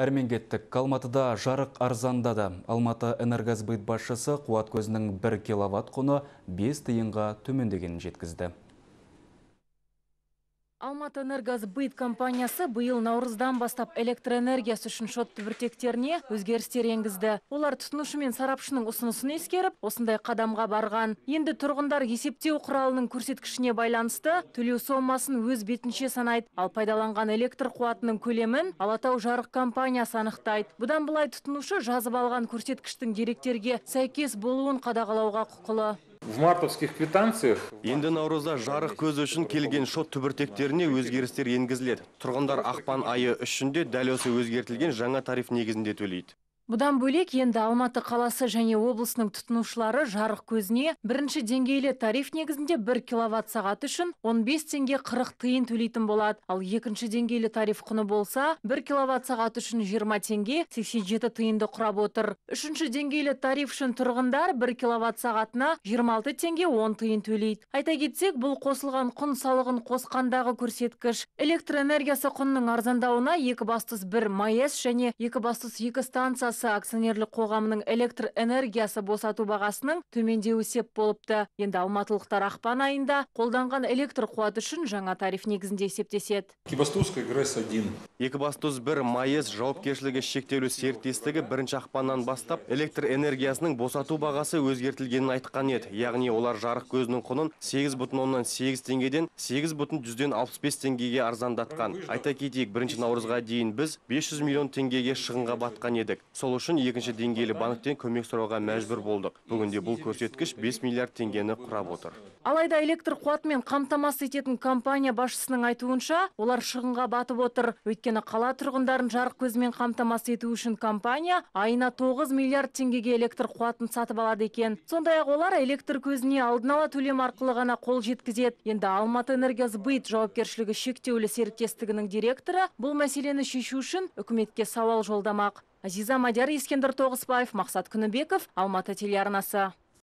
Әрмен кеттік. Алматыда жарық арзандады. Алматы энергосбыт басшысы қуат көзінің 1 киловатт құны 5 тиынға төмендегенін жеткізді. Алматы энергосбыт компаниясы биыл наурыздан бастап электр энергиясы үшін шот түбіртектеріне өзгерістер енгізді. Олар тұтынушы мен сарапшының ұсынысын ескеріп, осындай қадамға барған. Енді тұрғындар есептеу құралының көрсеткішіне байланысты төлеу сомасын өз бетінше санайды, ал пайдаланған электр қуатының көлемін Алатау жарық компаниясы анықтайды. Бұдан былай тұтынушы жазып алған көрсеткіштің деректерге сәйкес болуын қадағалауға құқылы. Енді наурызда жарық көзі үшін келген шот түбіртектеріне өзгерістер енгізіледі. Тұрғындар ақпан айы үшінде дәл осы өзгертілген жаңа тариф негізінде төлейді. Бұдан бөлек енді Алматы қаласы және облысының тұтынушылары жарық көзіне бірінші деңгейлі тариф негізінде 1 киловатт сағат үшін 15 теңге 40 тиын төлейтін болады. Ал екінші деңгейлі тариф құны болса 1 киловатт сағат үшін 20 теңге 87 тиынды құрап отыр. Үшінші деңгейлі тариф үшін тұрғындар 1 киловатт сағатына 26 теңге 10 тиын төлейді. Айта кетсек, бұл қосылған құн салығын қосқандағы көрсеткіш. Электр энергиясы құнының арзандауына екі бастыс бір МАЭС және екі бастыс екі станциясы акционерлік қоғамының электр энергиясы босату бағасының төмендеуі сеп болыпты. Енді алматылықтар ақпан айында қолданған электр қуаты үшін жаңа тариф негізінде есептеседі. Кибастузская ГРЭС-1 Екібастұз бір майыз жауапкершілігі шектеулі серіктестігі бірінші ақпаннан бастап электр энергиясының босату бағасы өзгертілгенін айтқан еді. Яғни олар жарық көзінің құнын 8,8 теңгеден 8,65 теңгеге арзандатқан. Айта кетейік, бірінші наурызға дейін біз 500 миллион теңгеге шығынға батқан едік. Сол үшін екінші деңгейлі банктен көмек сұрауға мәжбүр болдық. Бүгінде бұл көрсеткіш 5 миллиард теңгені құрап отыр. Алайда электр қуатымен қамтамасыз ететін компания басшысының айтуынша, олар шығынға батып отыр. Өйткені қала тұрғындарын жарық көзімен қамтамасыз ету үшін компания айына 9 миллиард теңгеге электр қуатын сатып алады екен. Сондай-ақ олар электр көзіне алдын ала төлем арқылы ғана қол жеткізеді. Енді Алматы энергосбыт жауапкершілігі шектеулі серіктестігінің директоры бұл мәселені шешу үшін үкіметке сауал жолдамақ. Азиза Мадияр, Ескендір Тоғысбаев, Мақсат Күнібеков, Алматы телеарнасы.